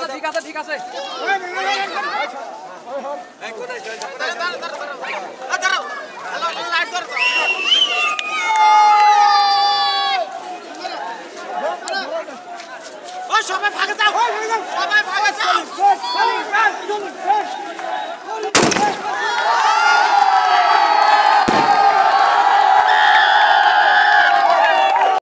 আছে ঠিক আছে সবাই ভাগে যাও